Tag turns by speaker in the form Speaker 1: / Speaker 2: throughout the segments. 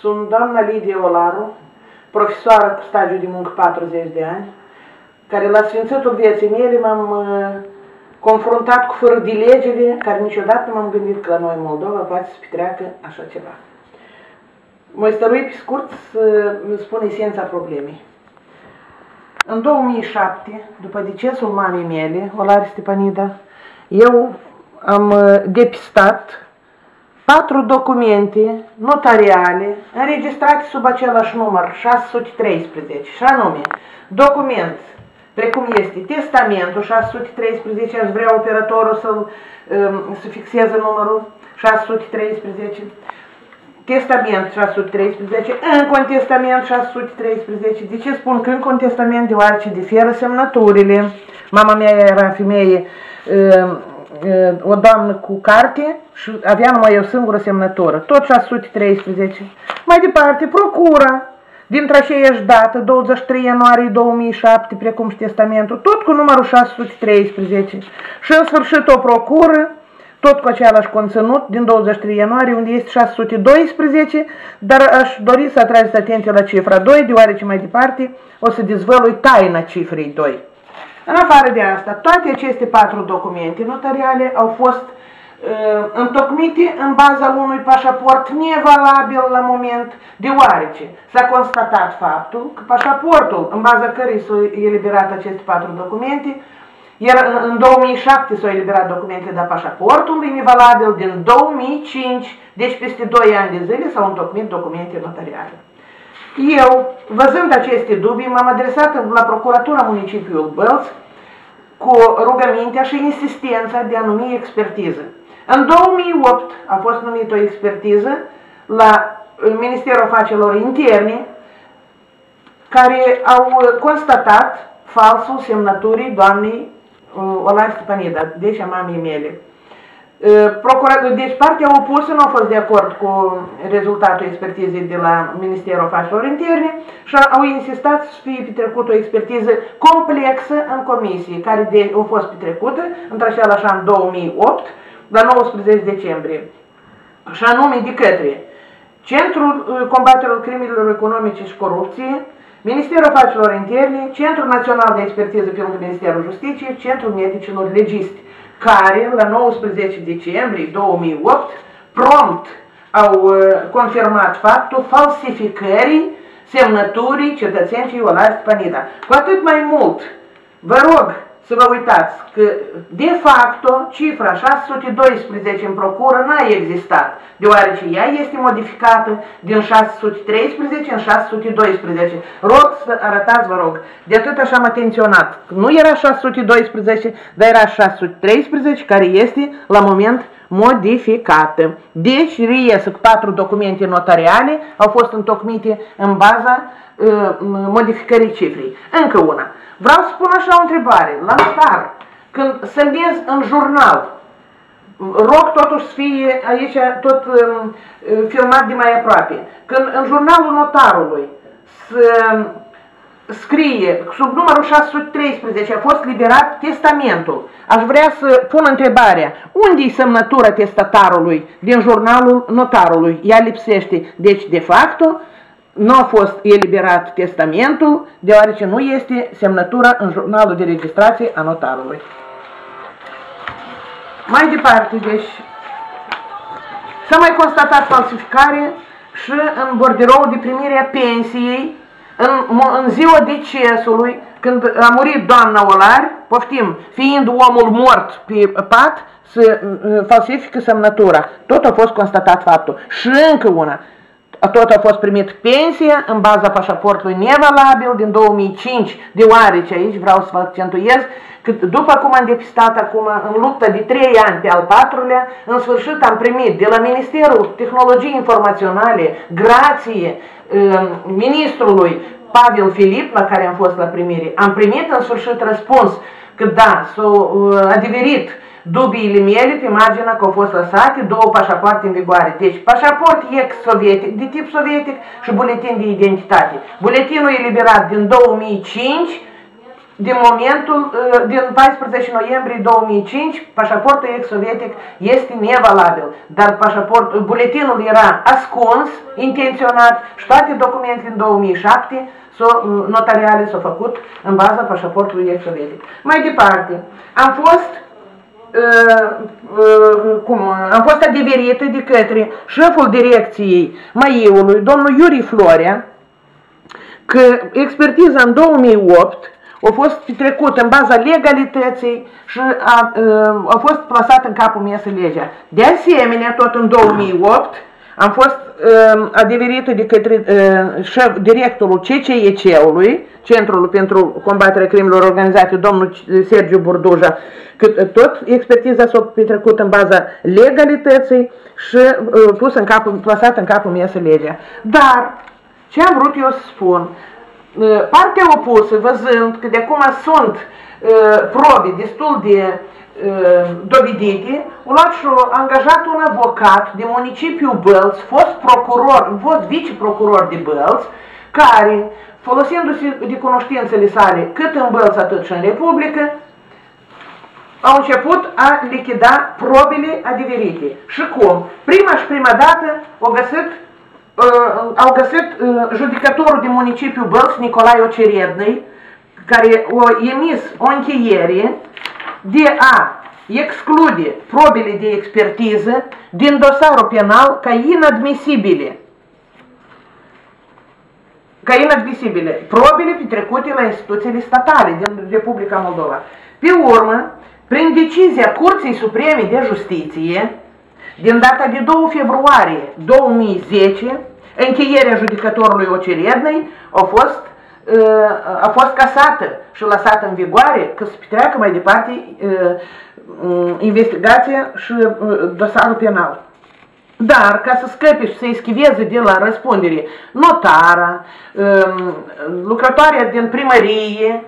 Speaker 1: Sunt doamna Lidia Olaru, profesoară cu stagiu de muncă 40 de ani, care la sfințitul vieții mele m-am uh, confruntat cu fără de legile, care niciodată nu m-am gândit că la noi în Moldova poate să petreacă așa ceva. Mă stărui pe scurt să spun esența problemei. În 2007, după decesul mamei mele, Olari Stepanida, eu am uh, depistat patru documente notariale înregistrate sub același număr 613 și anume document precum este testamentul 613, aș vrea operatorul să, um, să fixeze numărul 613, testament 613, încă un testament 613. De ce spun că încă un testament? Deoarece diferă semnăturile. Mama mea era femeie um, o doamnă cu carte și avea numai o singură semnătură, tot 613. Mai departe, procura, dintre aceeași dată, 23 ianuarie 2007, precum și testamentul, tot cu numărul 613. Și în sfârșit o procură, tot cu același conținut, din 23 ianuarie, unde este 612, dar aș dori să atrageți atenție la cifra 2, deoarece mai departe o să dezvălui taina cifrei 2. În afară de asta, toate aceste patru documente notariale au fost uh, întocmite în baza unui pașaport nevalabil la moment, deoarece s-a constatat faptul că pașaportul în baza cărei s-au eliberat aceste patru documente, iar în 2007 s-au eliberat documente, dar pașaportul e nevalabil din 2005, deci peste 2 ani de zile s-au întocmit documente notariale. Eu, văzând aceste dubii, m-am adresat la Procuratura Municipiului Bălț cu rugămintea și insistența de a numi expertiză. În 2008 a fost numită o expertiză la Ministerul Afacerilor Interne care au constatat falsul semnăturii doamnei uh, Olan Stepanida, deci a mamei mele. Deci partea opusă nu a fost de acord cu rezultatul expertizei de la Ministerul Afacerilor Interne și au insistat să fie petrecută o expertiză complexă în comisie, care de, a fost petrecută într-același an 2008, la 19 decembrie, și anume de către Centrul Combaterilor Crimelor Economice și Corupție, Ministerul Afacerilor Interne, Centrul Național de Expertiză pe lângă Ministerul Justiției, Centrul Medicilor Legisti care la 19 decembrie 2008 prompt au uh, confirmat faptul falsificării semnăturii cetățenii Olați Panida. Cu atât mai mult, vă rog să vă uitați că de facto cifra 612 în procură n-a existat, deoarece ea este modificată din 613 în 612. Rog să arătați, vă rog, de atât așa am atenționat. Nu era 612, dar era 613 care este la moment modificată. Deci, reiese că patru documente notariale au fost întocmite în baza uh, modificării cifrei. Încă una. Vreau să spun așa o întrebare. La notar, când semnez în jurnal, rog totuși să fie aici tot um, filmat de mai aproape, când în jurnalul notarului să scrie sub numărul 613 a fost liberat testamentul. Aș vrea să pun întrebarea, unde e semnătura testatarului din jurnalul notarului? Ea lipsește. Deci, de facto, nu a fost eliberat testamentul, deoarece nu este semnătura în jurnalul de registrație a notarului. Mai departe, deci, s-a mai constatat falsificare și în borderoul de primire a pensiei, în, în ziua decesului, când a murit doamna Olar, poftim, fiind omul mort pe pat, să uh, falsifică semnătura. Tot a fost constatat faptul. Și încă una, tot a fost primit pensie în baza pașaportului nevalabil din 2005, deoarece aici vreau să vă accentuez că după cum am depistat acum în luptă de 3 ani pe al patrulea, în sfârșit am primit de la Ministerul Tehnologiei Informaționale, grație uh, ministrului Pavel Filip, la care am fost la primire, am primit în sfârșit răspuns că da, s-a uh, adeverit dubiile mele pe marginea că au fost lăsate două pașapoarte în vigoare. Deci pașaport ex-sovietic, de tip sovietic și buletin de identitate. Buletinul eliberat din 2005 din momentul, uh, din 14 noiembrie 2005, pașaportul ex-sovietic este nevalabil, dar pașaport, buletinul era ascuns, intenționat și toate documentele din 2007 so, uh, notariale s-au făcut în baza pașaportului ex-sovietic. Mai departe, am fost uh, uh, cum, am fost adeverită de către șeful direcției Maiului, domnul Iuri Florea, că expertiza în 2008 a fost trecut în baza legalității și a, a fost plasat în capul mesei legea. De asemenea, tot în 2008 am fost uh, adeverită de către uh, șef, directorul CCEC-ului, Centrul pentru combaterea crimelor organizate, domnul Sergiu Burduja, că tot expertiza s-a petrecut în baza legalității și uh, pus în capul, plasat în capul mesei legea. Dar, ce am vrut eu să spun, uh, partea opusă, văzând că de acum sunt uh, probe destul de dovedite, a luat și a angajat un avocat de municipiul Bălț, fost procuror, fost viceprocuror de Bălț, care, folosindu-se de cunoștințele sale cât în Bălț, atât și în Republică, au început a lichida probele adeverite. Și cum? Prima și prima dată au găsit, uh, au găsit uh, judecătorul de municipiu Bălț, Nicolae Ocerednăi, care a emis o încheiere de a exclude probele de expertiză din dosarul penal ca inadmisibile. Ca inadmisibile. Probele petrecute la instituțiile statale din Republica Moldova. Pe urmă, prin decizia Curții Supreme de Justiție, din data de 2 februarie 2010, încheierea judecătorului Ocerednei a fost a fost casată și lăsată în vigoare că să petreacă mai departe investigația și dosarul penal. Dar, ca să scăpe și să eschiveze de la răspundere notara, lucrătoarea din primărie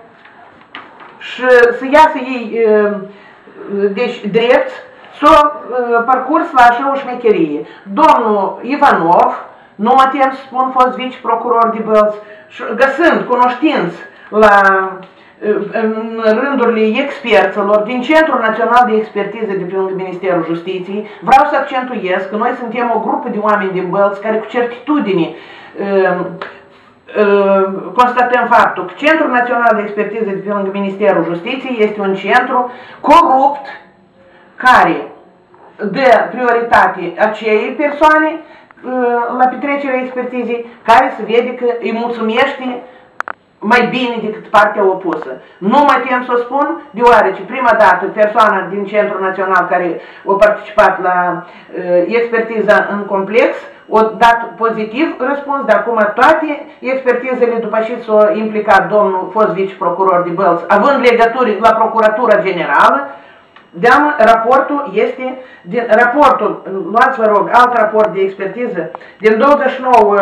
Speaker 1: și să iasă ei deci, drept, s-o parcurs la așa o șmecherie. Domnul Ivanov, nu mă tem să spun fost vice-procuror de Bălți, găsând cunoștință la în rândurile experților din Centrul Național de Expertiză de pe lângă Ministerul Justiției, vreau să accentuez că noi suntem o grupă de oameni din Bălți care cu certitudine uh, uh, constatăm faptul că Centrul Național de Expertiză de pe lângă Ministerul Justiției este un centru corupt care dă prioritate acelei persoane uh, la petrecerea expertizei care se vede că îi mulțumește mai bine decât partea opusă. Nu mai tem să o spun, deoarece prima dată persoana din Centrul Național care a participat la uh, expertiza în complex o dat pozitiv răspuns, de acum toate expertizele după ce s-a implicat domnul fost viceprocuror de Bălți, având legături la Procuratura Generală, Deamă, raportul este, din, raportul, luați vă rog, alt raport de expertiză, din 29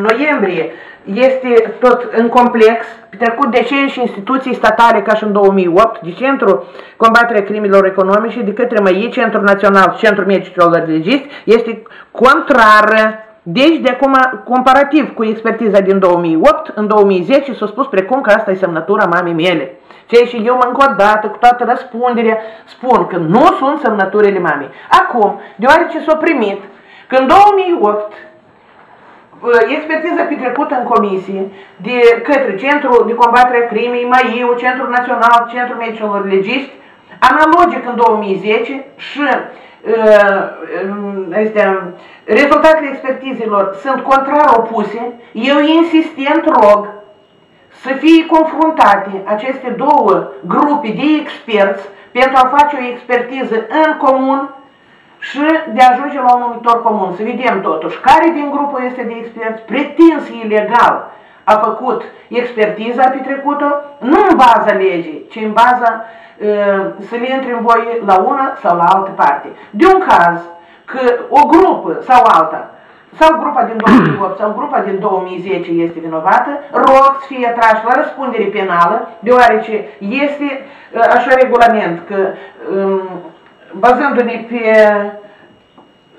Speaker 1: noiembrie, este tot în complex, trecut de și instituții statale ca și în 2008, de Centrul Combaterea Crimilor Economice, de către MAI, Centrul Național, Centrul Medicilor Legisti, este contrară deci, de acum, comparativ cu expertiza din 2008, în 2010 s-a spus precum că asta e semnătura mamei mele. Ceea și eu încă o dată, cu toată răspunderea, spun că nu sunt semnăturile mamei. Acum, deoarece s-a primit că în 2008 uh, expertiza petrecută în comisie de către Centrul de Combatere a Crimei, MAIU, Centrul Național, Centrul Medicilor Legiști, analogic în 2010 și este, rezultatele expertizelor sunt contrar opuse, eu insistent rog să fie confruntate aceste două grupe de experți pentru a face o expertiză în comun și de a ajunge la un numitor comun. Să vedem totuși care din grupul este de experți pretins ilegal a făcut expertiza petrecută, nu în baza legii, ci în baza uh, să le intre în voie la una sau la altă parte. De un caz că o grupă sau alta sau grupa din 2008 sau grupa din 2010 este vinovată, rog să fie atrași la răspundere penală, deoarece este așa regulament că bazându-ne pe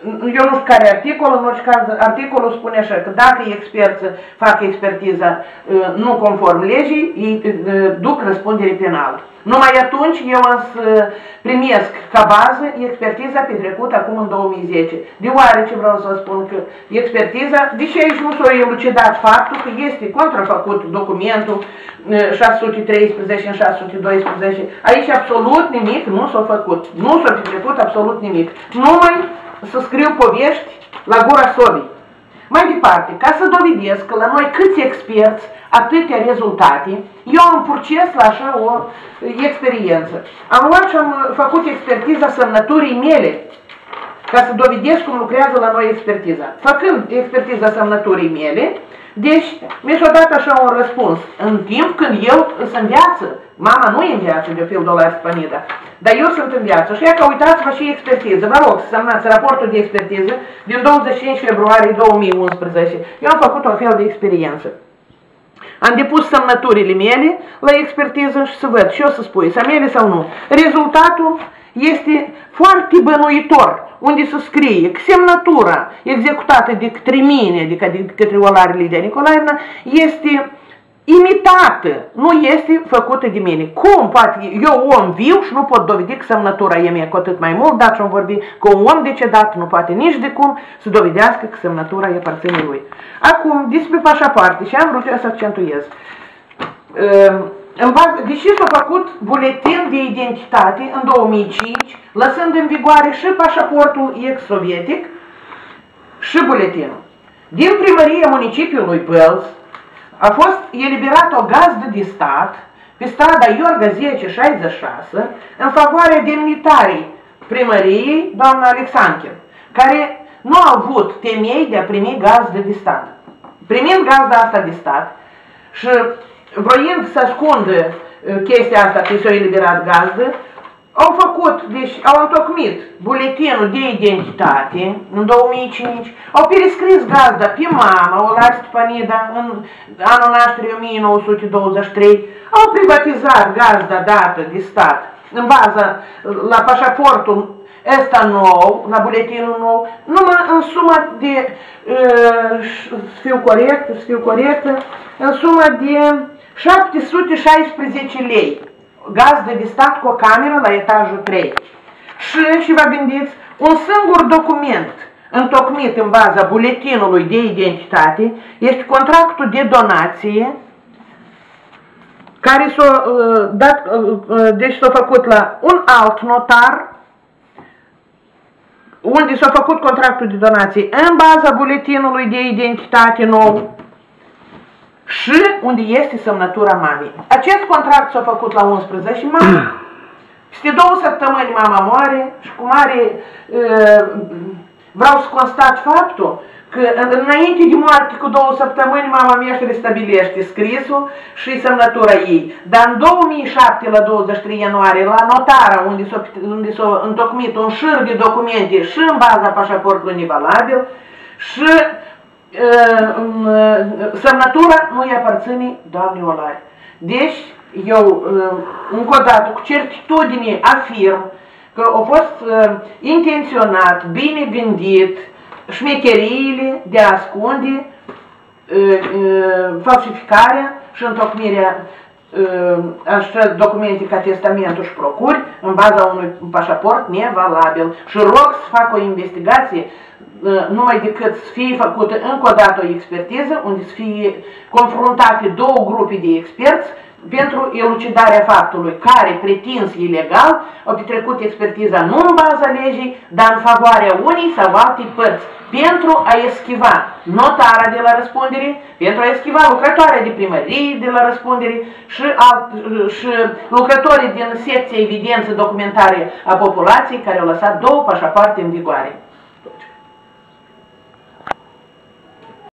Speaker 1: eu nu știu care articol, în orice caz articolul spune așa că dacă experți fac expertiza uh, nu conform legii, ei uh, duc răspundere penală. Numai atunci eu să primesc ca bază expertiza petrecută acum în 2010. Deoarece vreau să vă spun că expertiza, deși aici nu s-a elucidat faptul că este contrafăcut documentul 613 în 612, aici absolut nimic nu s-a făcut. Nu s-a petrecut absolut nimic. Numai să scriu povești la gura sobii. Mai departe, ca să dovedesc că la noi câți experți, atâtea rezultate, eu am purces la așa o experiență. Am luat și am făcut expertiza semnăturii mele, ca să dovedesc cum lucrează la noi expertiza. Făcând expertiza semnăturii mele, deci, mi-a dat așa un răspuns. În timp când eu sunt în viață, mama nu e în viață de fiu dolar spănidă, dar eu sunt în viață. Și că uitați-vă și expertiză. Vă rog să semnați raportul de expertiză din 25 februarie 2011. Eu am făcut o fel de experiență. Am depus semnăturile mele la expertiză și să văd și eu să spui, să mele sau nu. Rezultatul este foarte bănuitor unde se scrie că semnătura executată de către mine, adică de către Olar Lidia Nicolaevna, este imitată, nu este făcută de mine. Cum poate eu om viu și nu pot dovedi că semnătura e mea cu atât mai mult, dar și-am vorbi că un om decedat nu poate nici de cum să dovedească că semnătura e aparține lui. Acum, despre pașapoarte, și am vrut eu să accentuez. Ehm, în bază, deși s-a făcut buletin de identitate în 2005, lăsând în vigoare și pașaportul ex-sovietic și buletinul. Din primăria municipiului Pălț a fost eliberat o gazdă de stat pe strada Iorga 1066 în favoarea demnitarii primăriei, doamna Alexandru, care nu a avut temei de a primi gazdă de stat. Primind gazda asta de stat și vroind să ascundă uh, chestia asta că s-a eliberat gazdă, au făcut, deci au întocmit buletinul de identitate în 2005, au perescris gazda pe mama, Olar Stepanida, în anul nașterii 1923, au privatizat gazda dată de stat în baza la pașaportul ăsta nou, la buletinul nou, numai în suma de, uh, să fiu corect, să fiu corectă, în suma de 716 lei. Gazdă de stat cu o cameră la etajul 3. Și, și vă gândiți, un singur document întocmit în baza buletinului de identitate este contractul de donație care s-a uh, dat, uh, uh, deci s-a făcut la un alt notar unde s-a făcut contractul de donație în baza buletinului de identitate nou și unde este semnătura mamei. Acest contract s-a făcut la 11 mai, peste două săptămâni mama moare și cu mare uh, vreau să constat faptul că înainte de moarte cu două săptămâni mama mea își restabilește scrisul și semnătura ei. Dar în 2007, la 23 ianuarie, la notara, unde s-a, unde s-a întocmit un șir de documente și în baza pașaportului nevalabil și semnătura nu-i aparține doamnei Olari. Deci, eu, încă o dată, cu certitudine afirm că a fost intenționat, bine gândit, șmecheriile de a ascunde falsificarea și întocmirea așa documente ca testamentul și procuri în baza unui pașaport nevalabil și rog să fac o investigație numai decât să fie făcută încă o dată o expertiză, unde să fie confruntate două grupe de experți pentru elucidarea faptului care, pretins ilegal, au petrecut expertiza nu în baza legii, dar în favoarea unii sau alte părți, pentru a eschiva notara de la răspundere, pentru a eschiva lucrătoarea de primărie de la răspundere și, alt, și lucrătorii din secția evidență documentare a populației care au lăsat două pașapoarte în vigoare.